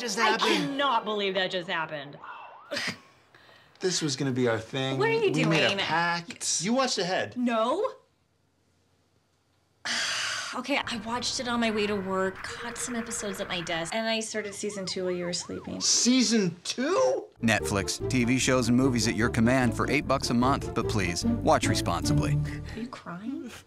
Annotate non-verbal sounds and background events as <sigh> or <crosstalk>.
just I cannot believe that just happened. <laughs> This was gonna be our thing. What are you we made a pact. You watched ahead. No? <sighs> okay, I watched it on my way to work, caught some episodes at my desk, and I started season two while you were sleeping. Season two? Netflix, TV shows and movies at your command for 8 bucks a month, but please, watch responsibly. Are you crying? <laughs>